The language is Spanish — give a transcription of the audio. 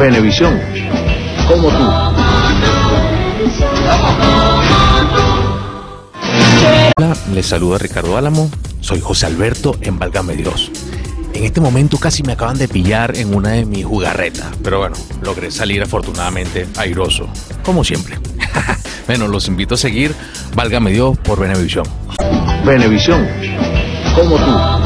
Venevisión. Como tú. Hola, les saluda Ricardo Álamo, soy José Alberto en Válgame Dios. En este momento casi me acaban de pillar en una de mis jugarretas, pero bueno, logré salir afortunadamente airoso, como siempre. bueno, los invito a seguir Válgame Dios por Venevisión. Venevisión. Como tú.